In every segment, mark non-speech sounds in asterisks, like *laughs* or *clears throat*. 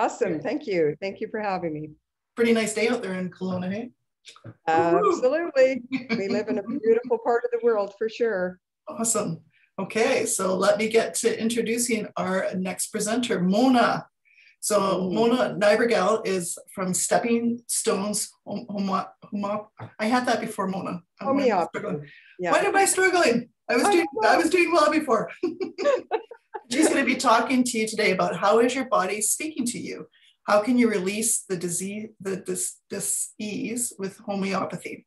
Awesome. Thank you. Thank you for having me. Pretty nice day out there in Kelowna, hey? Absolutely. we live in a beautiful part of the world for sure. Awesome. Okay, so let me get to introducing our next presenter, Mona. So mm. Mona Niebergall is from Stepping Stones I had that before Mona. Homeopathy. Yeah. Why am I struggling? I was doing I was doing well before. *laughs* She's going to be talking to you today about how is your body speaking to you? How can you release the disease, the dis, disease with homeopathy?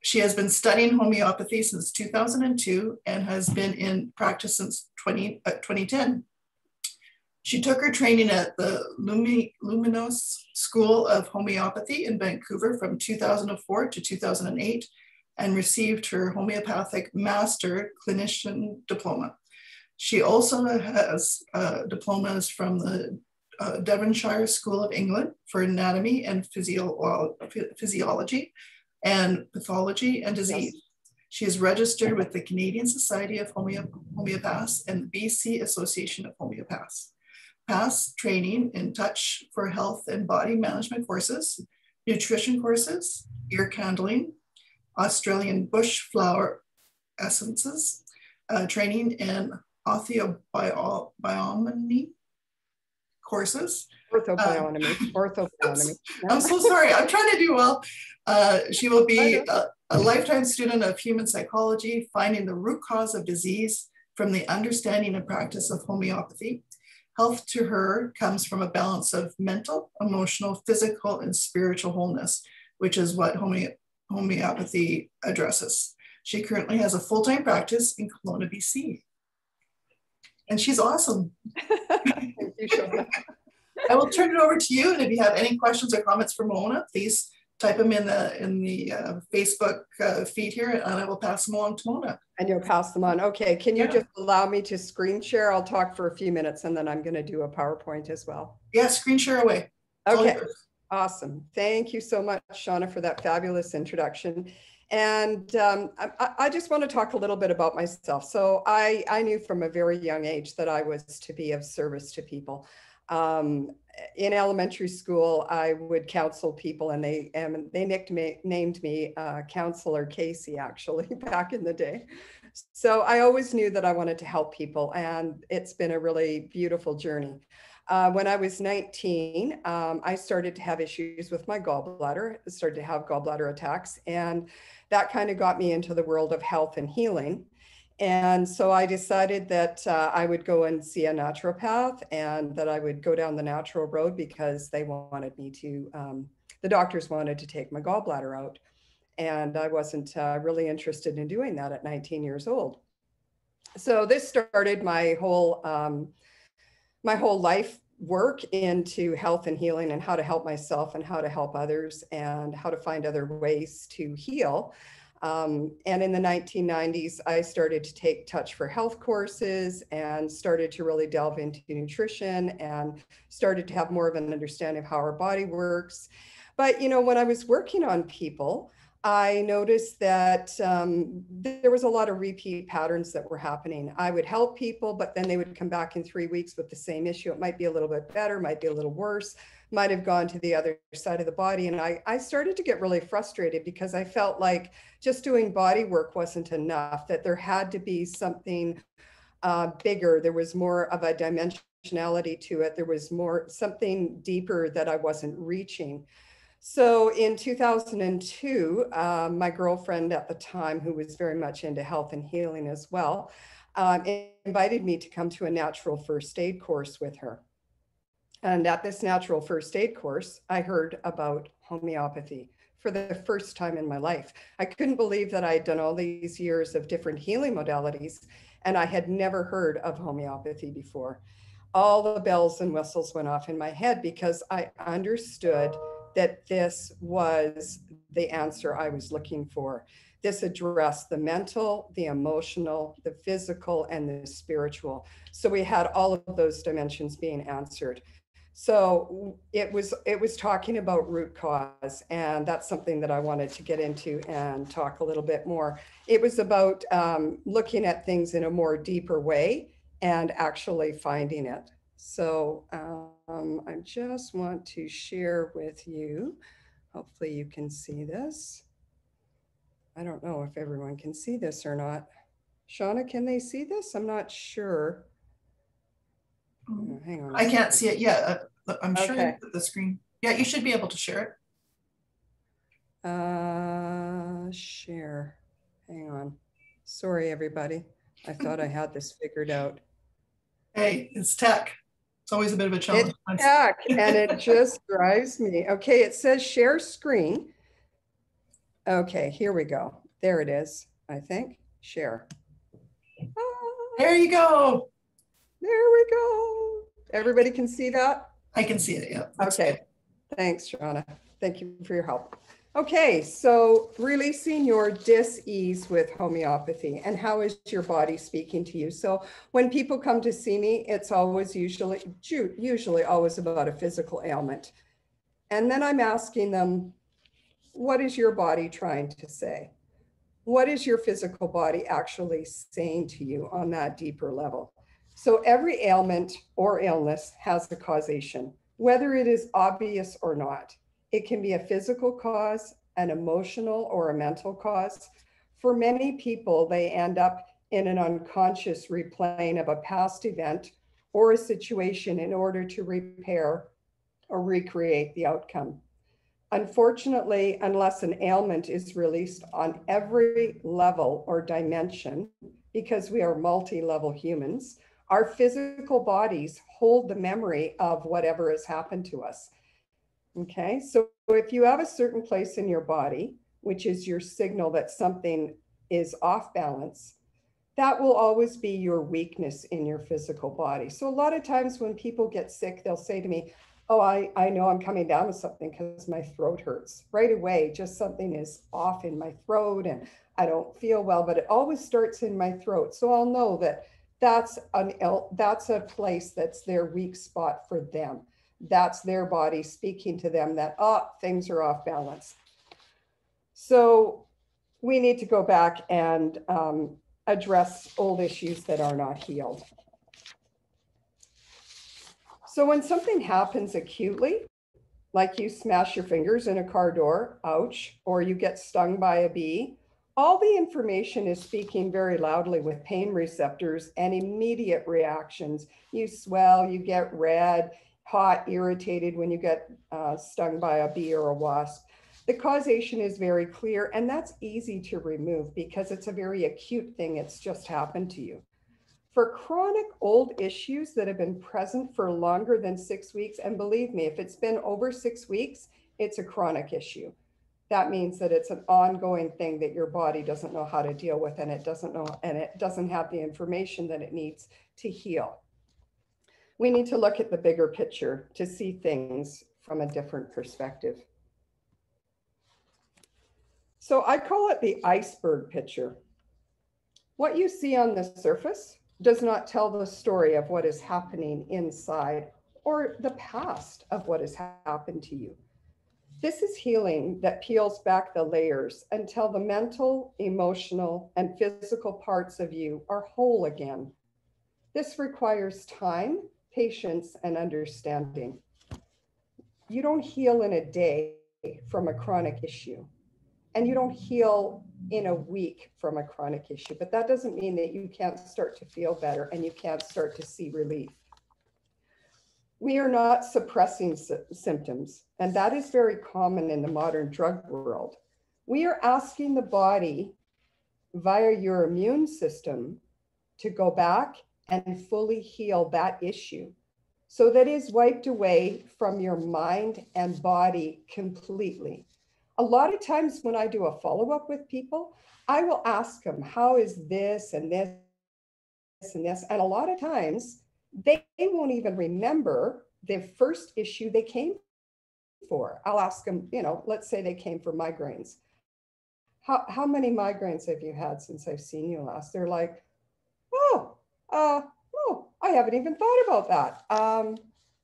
She has been studying homeopathy since 2002 and has been in practice since 20, uh, 2010. She took her training at the Lumi, Luminos School of Homeopathy in Vancouver from 2004 to 2008 and received her homeopathic master clinician diploma. She also has uh, diplomas from the uh, Devonshire School of England for anatomy and physio physiology and pathology and disease. Yes. She is registered with the Canadian Society of Homeop Homeopaths and the BC Association of Homeopaths. Past training in touch for health and body management courses, nutrition courses, ear candling, Australian bush flower essences, uh, training in orthobionomy courses. Orthobionomy. Um, *laughs* orthobionomy. I'm so sorry. I'm trying to do well. Uh, she will be a, a, lifetime student of human psychology, finding the root cause of disease from the understanding and practice of homeopathy. Health to her comes from a balance of mental, emotional, physical, and spiritual wholeness, which is what home- homeopathy addresses. She currently has a full time practice in Kelowna, BC and she's awesome. Thank *laughs* you, Shona. I will turn it over to you, and if you have any questions or comments for Mona, please type them in the in the uh, Facebook uh, feed here, and I will pass them along to Mona. And you'll pass them on. Okay, can you yeah. just allow me to screen share? I'll talk for a few minutes, and then I'm going to do a PowerPoint as well. Yeah, screen share away. Okay, awesome. Thank you so much, Shauna, for that fabulous introduction. And um, I, I, just want to talk a little bit about myself. So I, I knew from a very young age that I was to be of service to people. Um, in elementary school, I would counsel people, and they and they nicked me, named me uh, Counselor Casey actually *laughs* back in the day. So I always knew that I wanted to help people, and it's been a really beautiful journey. Uh, when I was 19, um, I started to have issues with my gallbladder, started to have gallbladder attacks, and that kind of got me into the world of health and healing. And so I decided that uh, I would go and see a naturopath and that I would go down the natural road because they wanted me to, um, the doctors wanted to take my gallbladder out. And I wasn't uh, really interested in doing that at 19 years old. So this started my whole, um, my whole life work into health and healing and how to help myself and how to help others and how to find other ways to heal. Um, and in the 1990s, I started to take Touch for Health courses and started to really delve into nutrition and started to have more of an understanding of how our body works. But, you know, when I was working on people, I noticed that um, there was a lot of repeat patterns that were happening. I would help people, but then they would come back in three weeks with the same issue. It might be a little bit better, might be a little worse, might have gone to the other side of the body. And I, I started to get really frustrated because I felt like just doing body work wasn't enough, that there had to be something uh, bigger. There was more of a dimensionality to it. There was more, something deeper that I wasn't reaching. So in 2002, uh, my girlfriend at the time, who was very much into health and healing as well, um, invited me to come to a natural first aid course with her. And at this natural first aid course, I heard about homeopathy for the first time in my life. I couldn't believe that I had done all these years of different healing modalities and I had never heard of homeopathy before. All the bells and whistles went off in my head because I understood that this was the answer I was looking for. This addressed the mental, the emotional, the physical, and the spiritual. So we had all of those dimensions being answered. So it was it was talking about root cause, and that's something that I wanted to get into and talk a little bit more. It was about um, looking at things in a more deeper way and actually finding it. So um, I just want to share with you. Hopefully you can see this. I don't know if everyone can see this or not. Shauna, can they see this? I'm not sure. Oh, Hang on. I can't see it yet. Uh, I'm sure Okay. the screen, yeah, you should be able to share it. Uh, share. Hang on. Sorry, everybody. I thought I had this figured out. Hey, it's tech. It's always a bit of a challenge. Heck, and it just *laughs* drives me. Okay, it says share screen. Okay, here we go. There it is, I think. Share. Ah, There you go. There we go. Everybody can see that? I can see it, yeah. That's Okay, thanks, Shauna. Thank you for your help. Okay, so releasing your dis-ease with homeopathy and how is your body speaking to you? So when people come to see me, it's always usually, usually always about a physical ailment. And then I'm asking them, what is your body trying to say? What is your physical body actually saying to you on that deeper level? So every ailment or illness has a causation, whether it is obvious or not. It can be a physical cause, an emotional or a mental cause. For many people, they end up in an unconscious replaying of a past event or a situation in order to repair or recreate the outcome. Unfortunately, unless an ailment is released on every level or dimension, because we are multi level humans, our physical bodies hold the memory of whatever has happened to us. Okay, so if you have a certain place in your body, which is your signal that something is off balance, that will always be your weakness in your physical body. So a lot of times when people get sick, they'll say to me, Oh, I, I know I'm coming down with something because my throat hurts. Right away, just something is off in my throat and I don't feel well, but it always starts in my throat. So I'll know that that's an that's a place that's their weak spot for them. That's their body speaking to them that, oh, things are off balance. So we need to go back and um, address old issues that are not healed. So when something happens acutely, like you smash your fingers in a car door, ouch, or you get stung by a bee, all the information is speaking very loudly with pain receptors and immediate reactions. You swell, you get red, hot, irritated when you get uh, stung by a bee or a wasp. The causation is very clear, and that's easy to remove because it's a very acute thing. It's just happened to you. For chronic old issues that have been present for longer than six weeks, and believe me, if it's been over six weeks, it's a chronic issue. That means that it's an ongoing thing that your body doesn't know how to deal with, and it doesn't know, and it doesn't have the information that it needs to heal. We need to look at the bigger picture to see things from a different perspective. So I call it the iceberg picture. What you see on the surface does not tell the story of what is happening inside or the past of what has happened to you. This is healing that peels back the layers until the mental, emotional, and physical parts of you are whole again. This requires time, patience, and understanding. You don't heal in a day from a chronic issue, and you don't heal in a week from a chronic issue, but that doesn't mean that you can't start to feel better and you can't start to see relief. We are not suppressing sy- symptoms, and that is very common in the modern drug world. We are asking the body via your immune system to go back and fully heal that issue so that is wiped away from your mind and body completely. A lot of times when I do a follow up with people, I will ask them, How is this and this and this? And a lot of times they won't even remember the first issue they came for. I'll ask them, you know, let's say they came for migraines. How, how many migraines have you had since I've seen you last? They're like, oh, uh, oh, I haven't even thought about that. Um,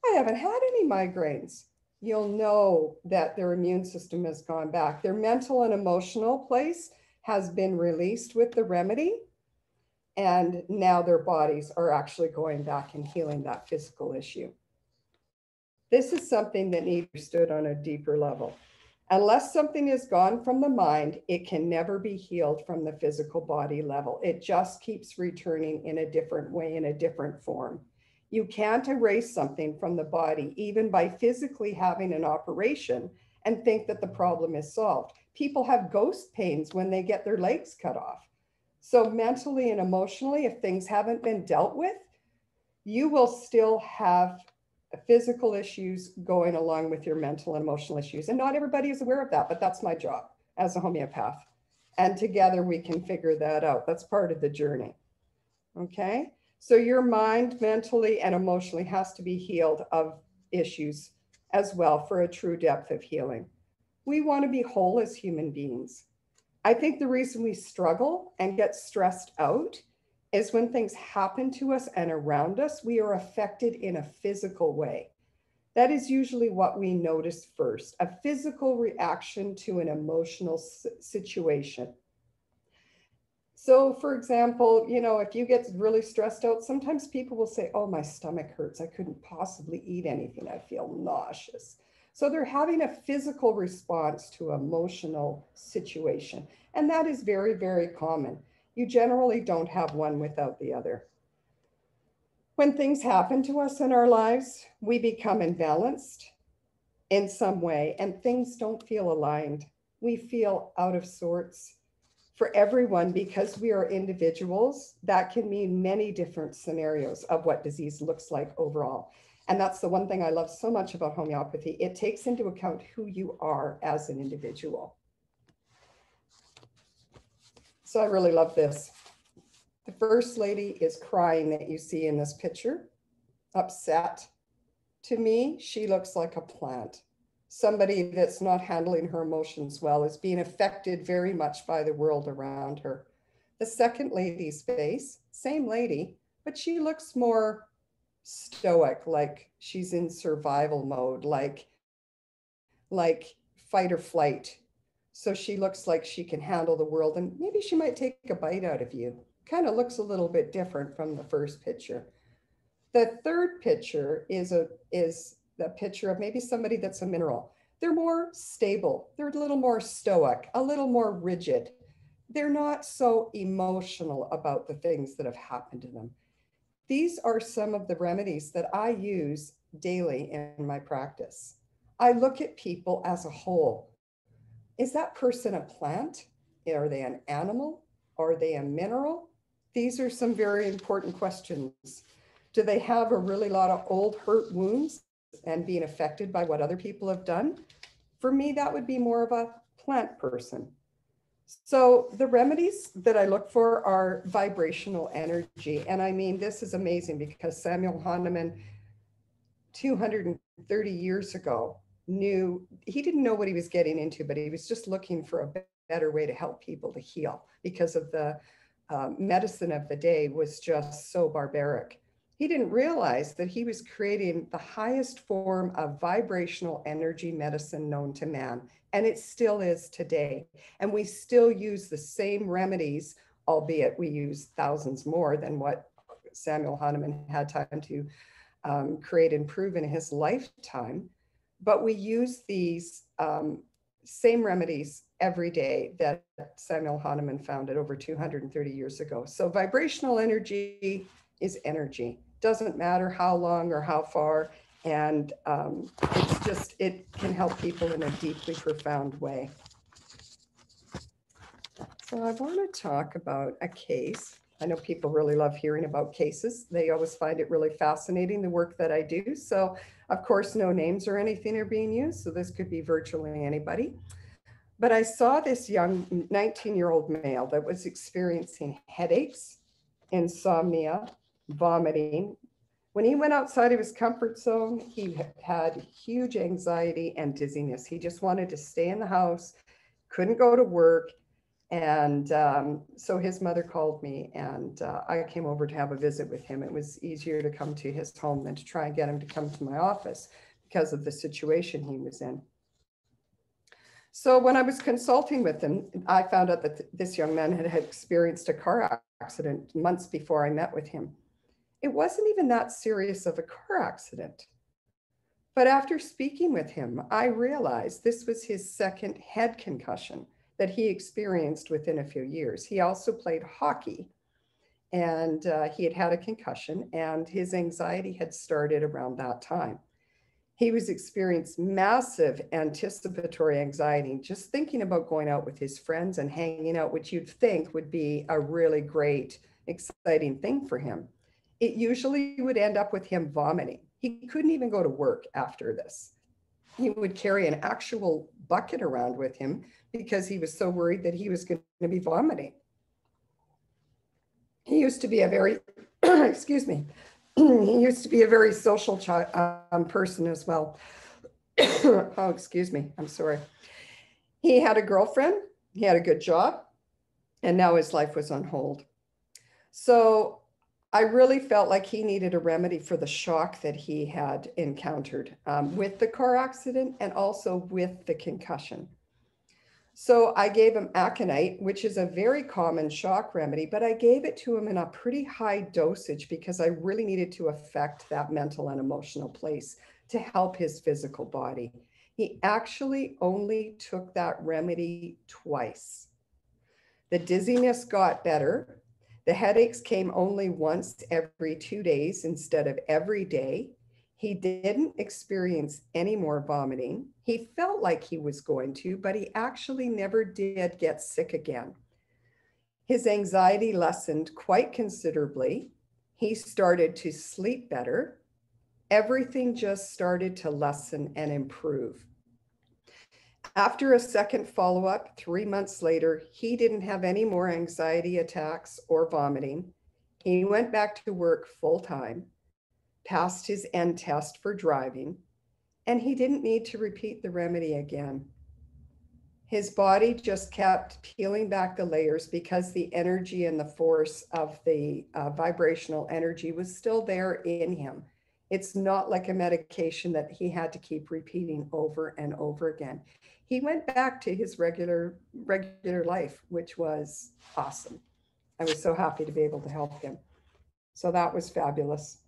I haven't had any migraines. You'll know that their immune system has gone back. Their mental and emotional place has been released with the remedy. And now their bodies are actually going back and healing that physical issue. This is something that needs to be understood on a deeper level. Unless something is gone from the mind, it can never be healed from the physical body level. It just keeps returning in a different way, in a different form. You can't erase something from the body, even by physically having an operation, and think that the problem is solved. People have ghost pains when they get their legs cut off. So, mentally and emotionally, if things haven't been dealt with, you will still have physical issues going along with your mental and emotional issues. And not everybody is aware of that, but that's my job as a homeopath. And together we can figure that out. That's part of the journey. Okay. So your mind mentally and emotionally has to be healed of issues as well for a true depth of healing. We want to be whole as human beings. I think the reason we struggle and get stressed out is when things happen to us and around us, we are affected in a physical way. That is usually what we notice first a physical reaction to an emotional situation. So, for example, you know, if you get really stressed out, sometimes people will say, Oh, my stomach hurts. I couldn't possibly eat anything. I feel nauseous. So, they're having a physical response to emotional situation. And that is very, very common. You generally don't have one without the other. When things happen to us in our lives, we become imbalanced in some way and things don't feel aligned. We feel out of sorts. For everyone, because we are individuals, that can mean many different scenarios of what disease looks like overall. And that's the one thing I love so much about homeopathy. It takes into account who you are as an individual. So I really love this. The first lady is crying that you see in this picture, upset. To me, she looks like a plant. Somebody that's not handling her emotions well is being affected very much by the world around her. The second lady's face, same lady, but she looks more stoic, like she's in survival mode, like like fight or flight so she looks like she can handle the world and maybe she might take a bite out of you. Kind of looks a little bit different from the first picture. The third picture is a is the picture of maybe somebody that's a mineral. They're more stable. They're a little more stoic, a little more rigid. They're not so emotional about the things that have happened to them. These are some of the remedies that I use daily in my practice. I look at people as a whole is that person a plant? Are they an animal? Are they a mineral? These are some very important questions. Do they have a really lot of old hurt wounds and being affected by what other people have done? For me, that would be more of a plant person. So the remedies that I look for are vibrational energy. And I mean, this is amazing because Samuel Hahnemann, 230 years ago, knew he didn't know what he was getting into, but he was just looking for a better way to help people to heal because of the uh, medicine of the day was just so barbaric. He didn't realize that he was creating the highest form of vibrational energy medicine known to man, and it still is today. And we still use the same remedies, albeit we use thousands more than what Samuel Hahnemann had time to um, create and prove in his lifetime but we use these um, same remedies every day that Samuel Hahnemann founded over 230 years ago. So vibrational energy is energy. Doesn't matter how long or how far. And um, it's just, it can help people in a deeply profound way. So I want to talk about a case I know people really love hearing about cases. They always find it really fascinating, the work that I do. So, of course, no names or anything are being used. So, this could be virtually anybody. But I saw this young 19 year old male that was experiencing headaches, insomnia, vomiting. When he went outside of his comfort zone, he had huge anxiety and dizziness. He just wanted to stay in the house, couldn't go to work and um, so his mother called me, and uh, I came over to have a visit with him. It was easier to come to his home than to try and get him to come to my office because of the situation he was in. So when I was consulting with him, I found out that th- this young man had, had experienced a car accident months before I met with him. It wasn't even that serious of a car accident. But after speaking with him, I realized this was his second head concussion that he experienced within a few years. He also played hockey and uh, he had had a concussion and his anxiety had started around that time. He was experiencing massive anticipatory anxiety just thinking about going out with his friends and hanging out which you'd think would be a really great exciting thing for him. It usually would end up with him vomiting. He couldn't even go to work after this. He would carry an actual bucket around with him because he was so worried that he was going to be vomiting he used to be a very *clears throat* excuse me *clears throat* he used to be a very social um, person as well. *coughs* oh, excuse me. I'm sorry. He had a girlfriend, he had a good job, and now his life was on hold. So I really felt like he needed a remedy for the shock that he had encountered um, with the car accident and also with the concussion. So I gave him aconite, which is a very common shock remedy, but I gave it to him in a pretty high dosage because I really needed to affect that mental and emotional place to help his physical body. He actually only took that remedy twice. The dizziness got better. The headaches came only once every two days instead of every day. He didn't experience any more vomiting. He felt like he was going to, but he actually never did get sick again. His anxiety lessened quite considerably. He started to sleep better. Everything just started to lessen and improve. After a second follow up, three months later, he didn't have any more anxiety attacks or vomiting. He went back to work full time passed his end test for driving, and he didn't need to repeat the remedy again. His body just kept peeling back the layers because the energy and the force of the uh, vibrational energy was still there in him. It's not like a medication that he had to keep repeating over and over again. He went back to his regular regular life, which was awesome. I was so happy to be able to help him. So that was fabulous.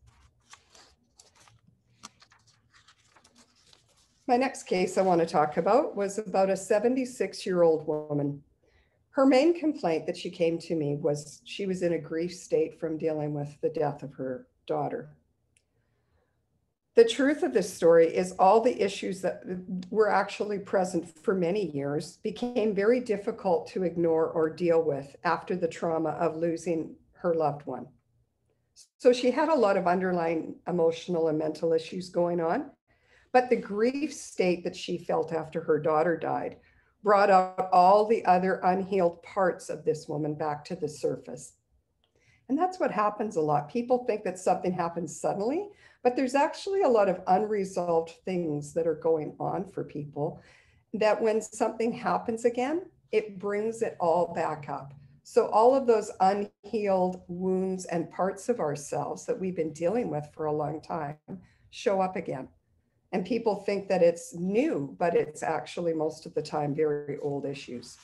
My next case I want to talk about was about a 76 year old woman. Her main complaint that she came to me was she was in a grief state from dealing with the death of her daughter. The truth of this story is all the issues that were actually present for many years became very difficult to ignore or deal with after the trauma of losing her loved one. So she had a lot of underlying emotional and mental issues going on. But the grief state that she felt after her daughter died brought out all the other unhealed parts of this woman back to the surface. And that's what happens a lot. People think that something happens suddenly, but there's actually a lot of unresolved things that are going on for people that when something happens again, it brings it all back up. So all of those unhealed wounds and parts of ourselves that we've been dealing with for a long time show up again. And people think that it's new, but it's actually most of the time very old issues.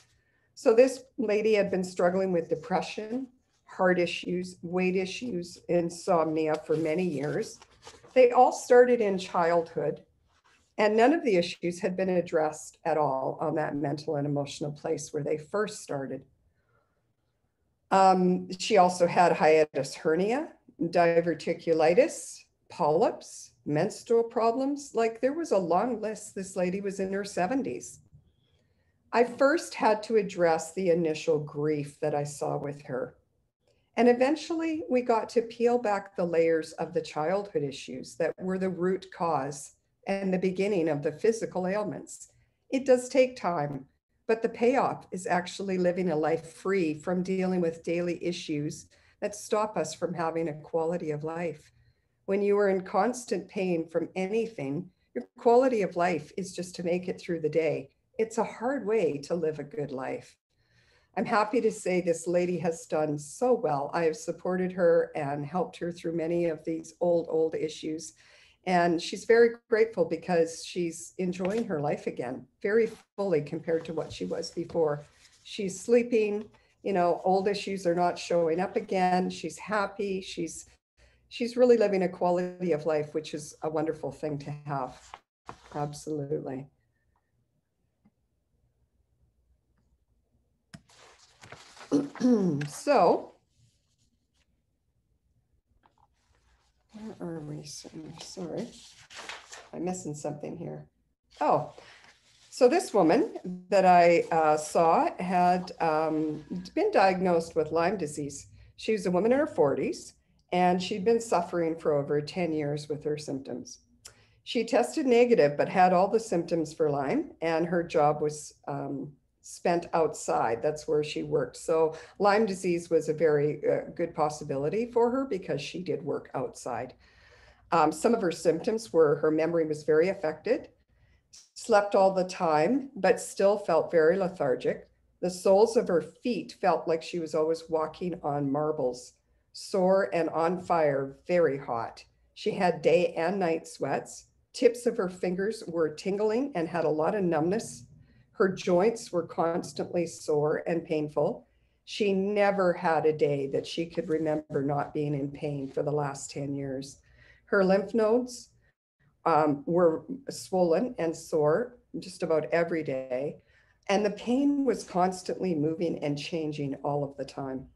So this lady had been struggling with depression, heart issues, weight issues, insomnia for many years. They all started in childhood, and none of the issues had been addressed at all on that mental and emotional place where they first started. Um, she also had hiatus hernia, diverticulitis, polyps, menstrual problems. Like there was a long list. This lady was in her 70s. I first had to address the initial grief that I saw with her. And eventually we got to peel back the layers of the childhood issues that were the root cause and the beginning of the physical ailments. It does take time, but the payoff is actually living a life free from dealing with daily issues that stop us from having a quality of life when you are in constant pain from anything, your quality of life is just to make it through the day. It's a hard way to live a good life. I'm happy to say this lady has done so well. I have supported her and helped her through many of these old, old issues. And she's very grateful because she's enjoying her life again, very fully compared to what she was before. She's sleeping, you know, old issues are not showing up again. She's happy. She's she's really living a quality of life, which is a wonderful thing to have. Absolutely. So, where are we? Sorry, I'm missing something here. Oh, so this woman that I uh, saw had um, been diagnosed with Lyme disease. She was a woman in her 40s and she'd been suffering for over 10 years with her symptoms. She tested negative, but had all the symptoms for Lyme, and her job was um, spent outside. That's where she worked. So Lyme disease was a very uh, good possibility for her because she did work outside. Um, some of her symptoms were her memory was very affected, slept all the time, but still felt very lethargic. The soles of her feet felt like she was always walking on marbles sore and on fire, very hot. She had day and night sweats. Tips of her fingers were tingling and had a lot of numbness. Her joints were constantly sore and painful. She never had a day that she could remember not being in pain for the last 10 years. Her lymph nodes um, were swollen and sore just about every day. And the pain was constantly moving and changing all of the time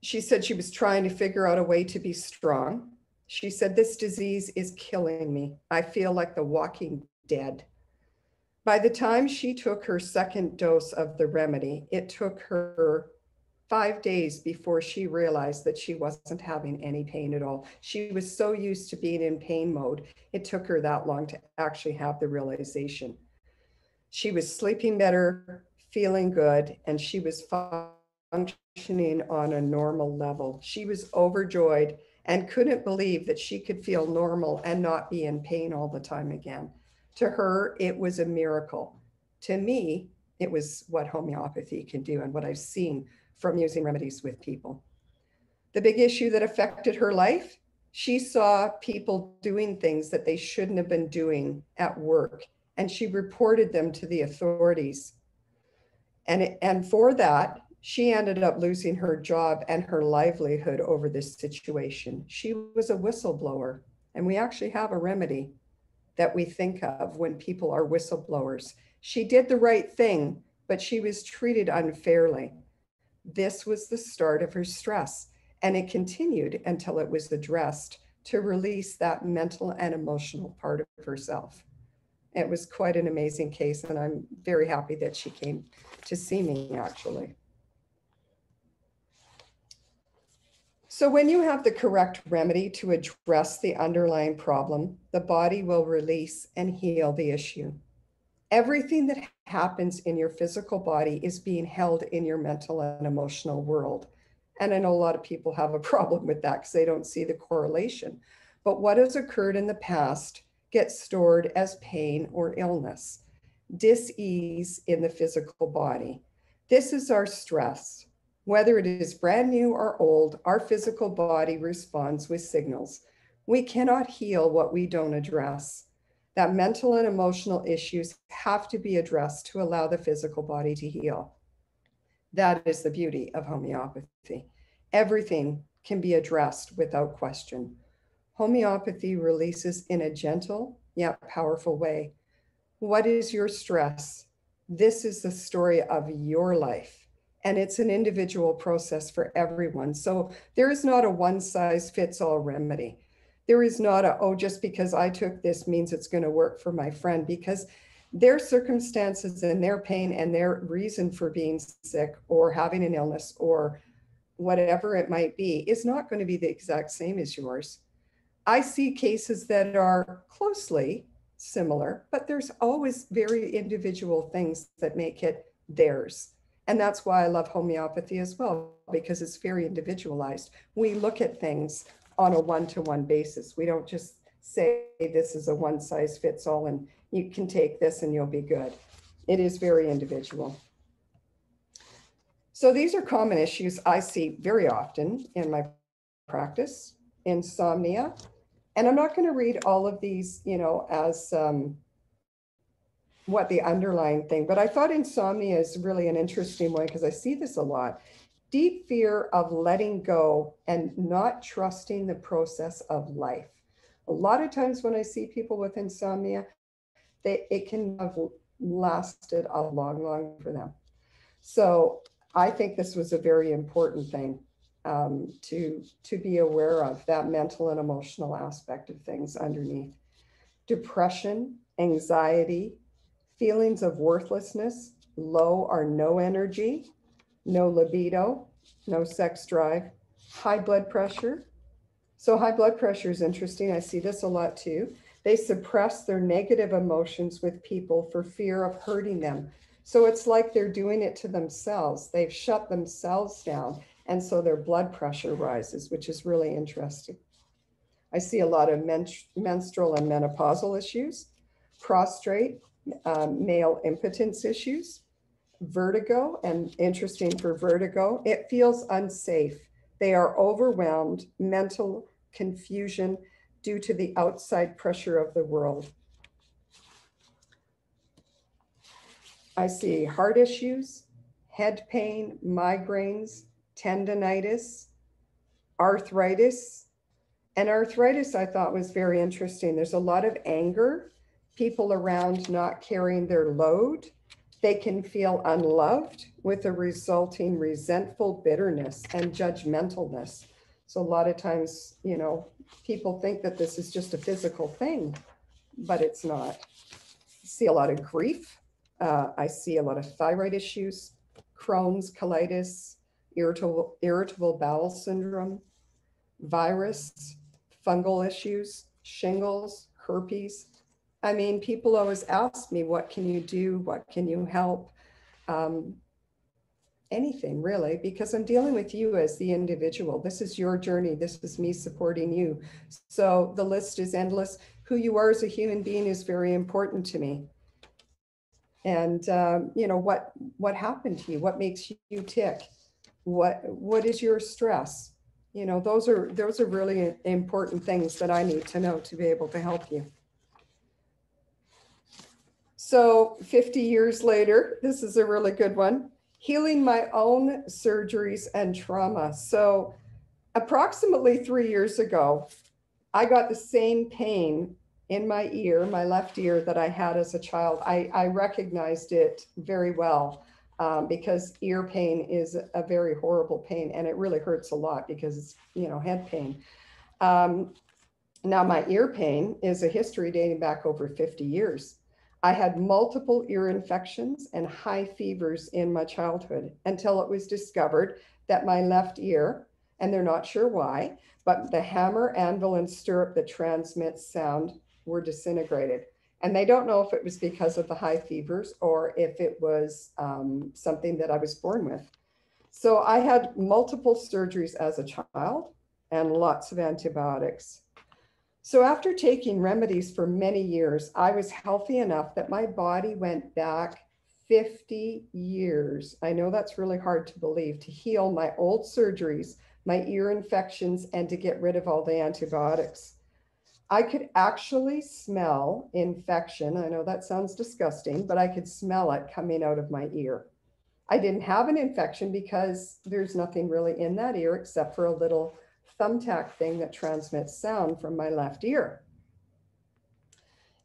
she said she was trying to figure out a way to be strong. She said, This disease is killing me. I feel like the walking dead. By the time she took her second dose of the remedy, it took her five days before she realized that she wasn't having any pain at all. She was so used to being in pain mode, it took her that long to actually have the realization. She was sleeping better, feeling good, and she was functioning on a normal level. She was overjoyed and couldn't believe that she could feel normal and not be in pain all the time again. To her, it was a miracle. To me, it was what homeopathy can do and what I've seen from using remedies with people. The big issue that affected her life, she saw people doing things that they shouldn't have been doing at work, and she reported them to the authorities. And, and for that, she ended up losing her job and her livelihood over this situation. She was a whistleblower, and we actually have a remedy that we think of when people are whistleblowers. She did the right thing, but she was treated unfairly. This was the start of her stress, and it continued until it was addressed to release that mental and emotional part of herself. It was quite an amazing case, and I'm very happy that she came to see me actually. So when you have the correct remedy to address the underlying problem, the body will release and heal the issue. Everything that happens in your physical body is being held in your mental and emotional world. And I know a lot of people have a *laughs* problem with that because they don't see the correlation. But what has occurred in the past gets stored as pain or illness, dis-ease in the physical body. This is our stress. Whether it is brand new or old, our physical body responds with signals. We cannot heal what we don't address. That mental and emotional issues have to be addressed to allow the physical body to heal. That is the beauty of homeopathy. Everything can be addressed without question. Homeopathy releases in a gentle yet powerful way. What is your stress? This is the story of your life and it's an individual process for everyone. So there is not a one size fits all remedy. There is not a, oh, just because I took this means it's going to work for my friend, because their circumstances and their pain and their reason for being sick or having an illness or whatever it might be is not going to be the exact same as yours. I see cases that are closely similar, but there's always very individual things that make it theirs. And that's why I love homeopathy as well, because it's very individualized. We look at things on a one to one basis. We don't just say this is a one size fits all and you can take this and you'll be good. It is very individual. So these are common issues I see very often in my practice insomnia, And I'm not going to read all of these, you know, as um, what the underlying thing, but I thought insomnia is really an interesting one because I see this a lot. Deep fear of letting go and not trusting the process of life. A lot of times when I see people with insomnia, they, it can have lasted a long, long for them. So I think this was a very important thing um, to, to be aware of that mental and emotional aspect of things underneath. Depression, anxiety, feelings of worthlessness, low or no energy, no libido, no sex drive, high blood pressure. So high blood pressure is interesting. I see this a lot too. They suppress their negative emotions with people for fear of hurting them. So it's like they're doing it to themselves. They've shut themselves down. And so their blood pressure rises, which is really interesting. I see a lot of men menstrual and menopausal issues, prostrate, um, male impotence issues, vertigo, and interesting for vertigo, it feels unsafe. They are overwhelmed, mental confusion due to the outside pressure of the world. I see heart issues, head pain, migraines, tendonitis, arthritis. And arthritis I thought was very interesting. There's a lot of anger, people around not carrying their load. They can feel unloved with a resulting resentful bitterness and judgmentalness. So a lot of times, you know, people think that this is just a physical thing, but it's not. See a lot of grief. Uh, I see a lot of thyroid issues, Crohn's, colitis, irritable, irritable bowel syndrome, virus, fungal issues, shingles, herpes. I mean, people always ask me, what can you do? What can you help? Um, anything really, because I'm dealing with you as the individual. This is your journey. This is me supporting you. So the list is endless. Who you are as a human being is very important to me. And um, you know what what happened to you? What makes you tick? What what is your stress? You know, those are those are really important things that I need to know to be able to help you. So 50 years later, this is a really good one healing my own surgeries and trauma. So, approximately three years ago, I got the same pain in my ear, my left ear, that I had as a child. I, I recognized it very well um, because ear pain is a very horrible pain and it really hurts a lot because it's, you know, head pain. Um, now, my ear pain is a history dating back over 50 years. I had multiple ear infections and high fevers in my childhood until it was discovered that my left ear, and they're not sure why, but the hammer, anvil, and stirrup that transmits sound were disintegrated. And they don't know if it was because of the high fevers or if it was um, something that I was born with. So I had multiple surgeries as a child and lots of antibiotics. So after taking remedies for many years, I was healthy enough that my body went back 50 years. I know that's really hard to believe to heal my old surgeries, my ear infections, and to get rid of all the antibiotics. I could actually smell infection. I know that sounds disgusting, but I could smell it coming out of my ear. I didn't have an infection because there's nothing really in that ear except for a little thumbtack thing that transmits sound from my left ear.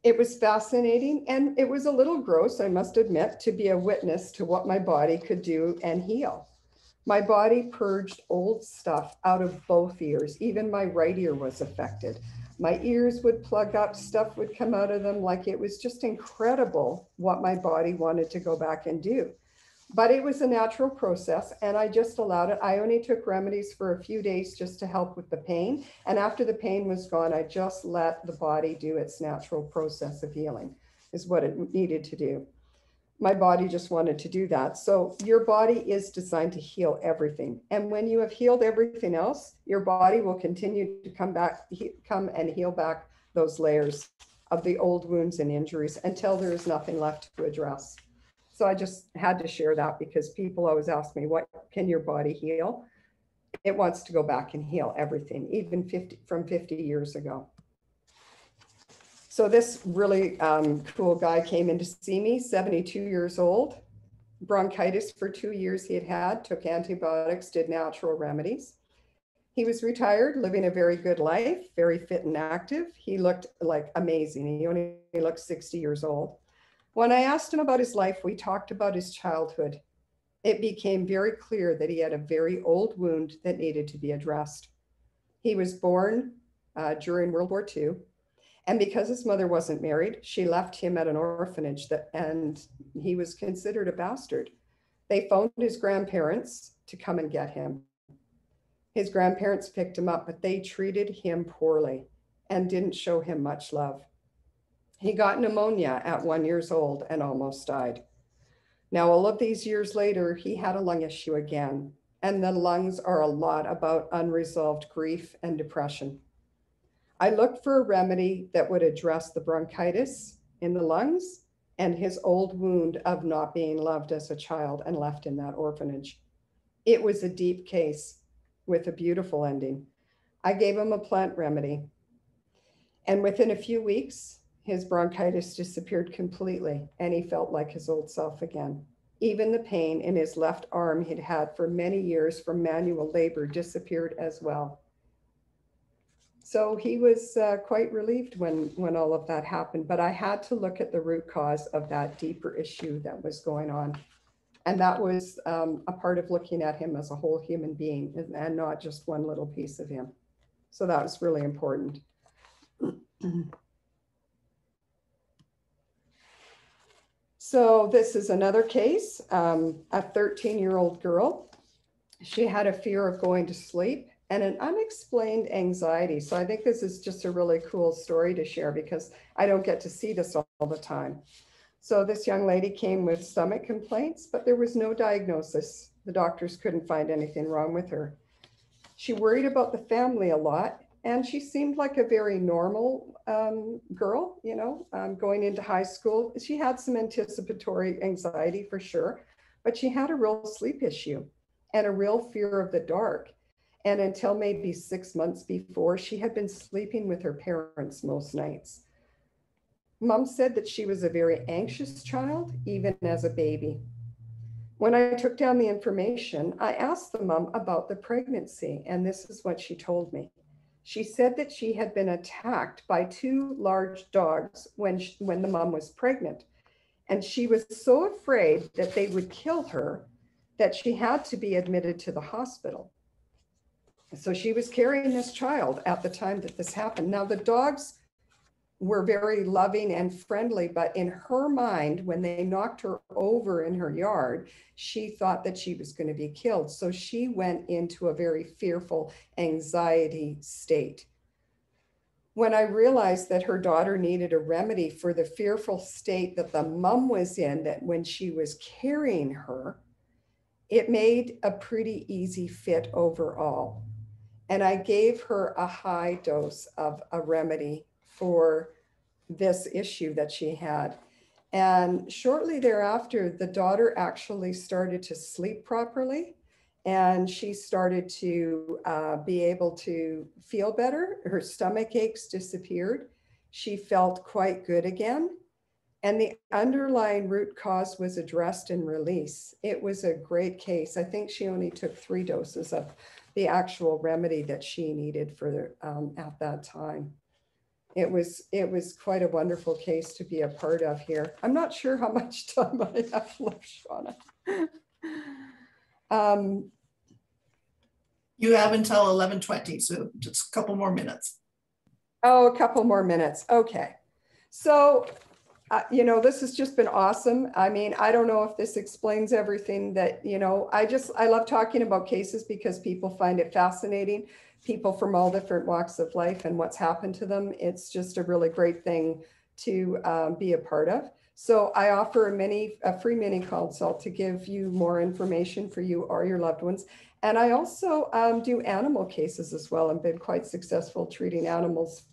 It was fascinating and it was a little gross, I must admit, to be a witness to what my body could do and heal. My body purged old stuff out of both ears. Even my right ear was affected. My ears would plug up, stuff would come out of them. Like it was just incredible what my body wanted to go back and do but it was a natural process and I just allowed it. I only took remedies for a few days just to help with the pain. And after the pain was gone, I just let the body do its natural process of healing, is what it needed to do. My body just wanted to do that. So your body is designed to heal everything. And when you have healed everything else, your body will continue to come back, come and heal back those layers of the old wounds and injuries until there is nothing left to address. So I just had to share that because people always ask me, what can your body heal? It wants to go back and heal everything, even 50 from 50 years ago. So this really um, cool guy came in to see me, 72 years old, bronchitis for two years he had had, took antibiotics, did natural remedies. He was retired, living a very good life, very fit and active. He looked like amazing. He only looked 60 years old. When I asked him about his life, we talked about his childhood. It became very clear that he had a very old wound that needed to be addressed. He was born uh, during World War II. And because his mother wasn't married, she left him at an orphanage that, and he was considered a bastard. They phoned his grandparents to come and get him. His grandparents picked him up, but they treated him poorly and didn't show him much love. He got pneumonia at one years old and almost died. Now, all of these years later, he had a lung issue again, and the lungs are a lot about unresolved grief and depression. I looked for a remedy that would address the bronchitis in the lungs and his old wound of not being loved as a child and left in that orphanage. It was a deep case with a beautiful ending. I gave him a plant remedy. And within a few weeks, his bronchitis disappeared completely and he felt like his old self again. Even the pain in his left arm he'd had for many years from manual labor disappeared as well. So he was uh, quite relieved when, when all of that happened, but I had to look at the root cause of that deeper issue that was going on. And that was um, a part of looking at him as a whole human being and, and not just one little piece of him. So that was really important. *clears throat* So this is another case, um, a 13 year old girl. She had a fear of going to sleep and an unexplained anxiety. So I think this is just a really cool story to share because I don't get to see this all, all the time. So this young lady came with stomach complaints, but there was no diagnosis. The doctors couldn't find anything wrong with her. She worried about the family a lot and she seemed like a very normal um, girl, you know, um, going into high school. She had some anticipatory anxiety for sure, but she had a real sleep issue and a real fear of the dark. And until maybe six months before, she had been sleeping with her parents most nights. Mom said that she was a very anxious child, even as a baby. When I took down the information, I asked the mom about the pregnancy, and this is what she told me. She said that she had been attacked by two large dogs when, she, when the mom was pregnant. And she was so afraid that they would kill her that she had to be admitted to the hospital. So she was carrying this child at the time that this happened. Now, the dogs were very loving and friendly, but in her mind, when they knocked her over in her yard, she thought that she was going to be killed. So she went into a very fearful anxiety state. When I realized that her daughter needed a remedy for the fearful state that the mom was in, that when she was carrying her, it made a pretty easy fit overall. And I gave her a high dose of a remedy for this issue that she had. And shortly thereafter, the daughter actually started to sleep properly and she started to uh, be able to feel better. Her stomach aches disappeared. She felt quite good again. And the underlying root cause was addressed and released. It was a great case. I think she only took three doses of the actual remedy that she needed for um, at that time it was it was quite a wonderful case to be a part of here. I'm not sure how much *laughs* time I have left, Shauna. Um, you have until 11:20, so just a couple more minutes. Oh, a couple more minutes. Okay. So, you know, this has just been awesome. I mean, I don't know if this explains everything that, you know, I just, I love talking about cases because people find it fascinating people from all different walks of life and what's happened to them. It's just a really great thing to um, be a part of. So I offer a mini, a free mini consult to give you more information for you or your loved ones. And I also um, do animal cases as well and been quite successful treating animals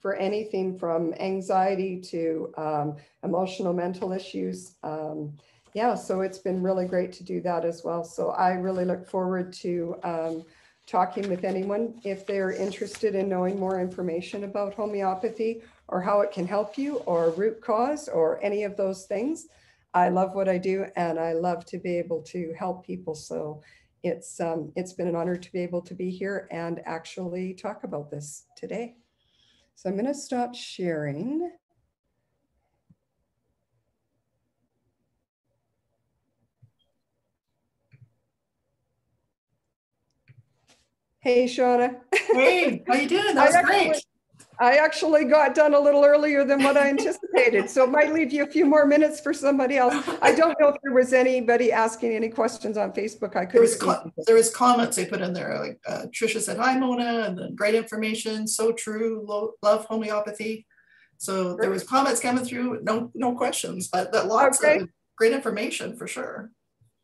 for anything from anxiety to um, emotional mental issues. Um, yeah, so it's been really great to do that as well. So I really look forward to um, talking with anyone if they're interested in knowing more information about homeopathy or how it can help you or root cause or any of those things. I love what I do and I love to be able to help people. So it's um, it's been an honor to be able to be here and actually talk about this today. So I'm going to stop sharing. Hey, Shauna. Hey, how you doing? *laughs* That was I great. I actually got done a little earlier than what I anticipated, so it might leave you a few more minutes for somebody else. I don't know if there was anybody asking any questions on Facebook. I There couldn't was, see. there was comments they put in there, like uh, Trisha said, hi Mona, and then great information, so true, lo- love homeopathy. So there was comments coming through, no, no questions, but that lots Okay. of great information for sure.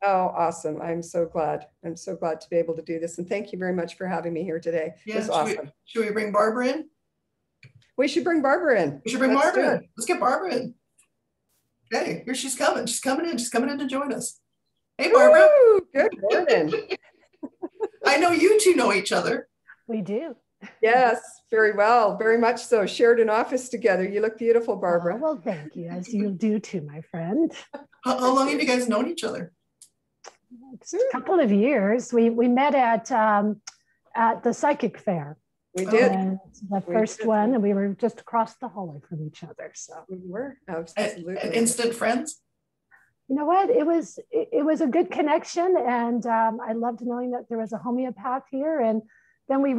Oh, awesome. I'm so glad. I'm so glad to be able to do this. And thank you very much for having me here today. It Yeah, was should we, awesome. should we bring Barbara in? We should bring Barbara in. We should bring Let's Barbara in. Let's get Barbara in. Okay, here she's coming. She's coming in. She's coming in to join us. Hey, Barbara. Woo! Good morning. *laughs* I know you two know each other. We do. Yes, very well. Very much so. Shared an office together. You look beautiful, Oh, Barbara. well, thank you, as you do too, my friend. How, how long have you guys known each other? It's a couple of years. We we met at um, at the psychic fair. We did. And the We first did. one, and we were just across the hallway from each other. So We were absolutely. and instant friends? you know what? It was it, it was a good connection, and um, I loved knowing that there was a homeopath here, and then we